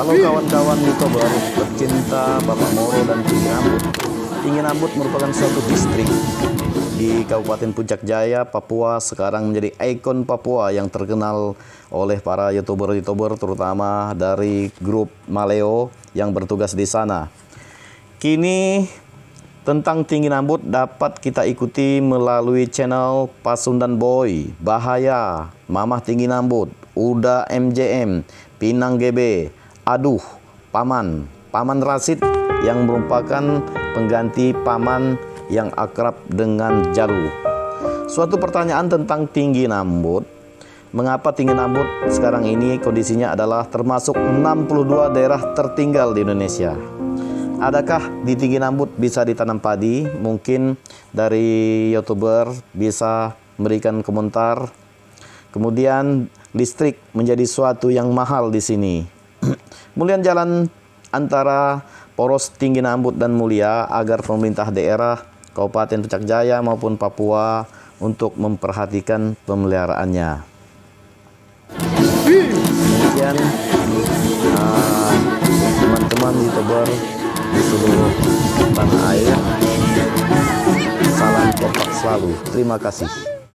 Halo kawan-kawan youtuber pecinta Bapak Moro dan Tinggi Rambut. Tinggi Rambut merupakan suatu distrik di Kabupaten Puncak Jaya, Papua sekarang menjadi ikon Papua yang terkenal oleh para youtuber-youtuber terutama dari grup Maleo yang bertugas di sana. Kini tentang tinggi rambut dapat kita ikuti melalui channel Pasundan Boy, Bahaya, Mamah Tinggi Rambut, Uda MJM, Pinang GB, Aduh, Paman, Paman Rasid yang merupakan pengganti Paman yang akrab dengan Jalu. Suatu pertanyaan tentang tinggi rambut. Mengapa tinggi rambut sekarang ini kondisinya adalah termasuk 62 daerah tertinggal di Indonesia? Adakah di tinggi rambut bisa ditanam padi? Mungkin dari youtuber bisa memberikan komentar. Kemudian listrik menjadi suatu yang mahal di sini. Kemudian jalan antara poros tinggi rambut dan mulia agar pemerintah daerah Kabupaten Puncak Jaya maupun Papua untuk memperhatikan pemeliharaannya. Kemudian ah, teman-teman uh, youtuber di seluruh tanah air, salam kompak selalu. Terima kasih.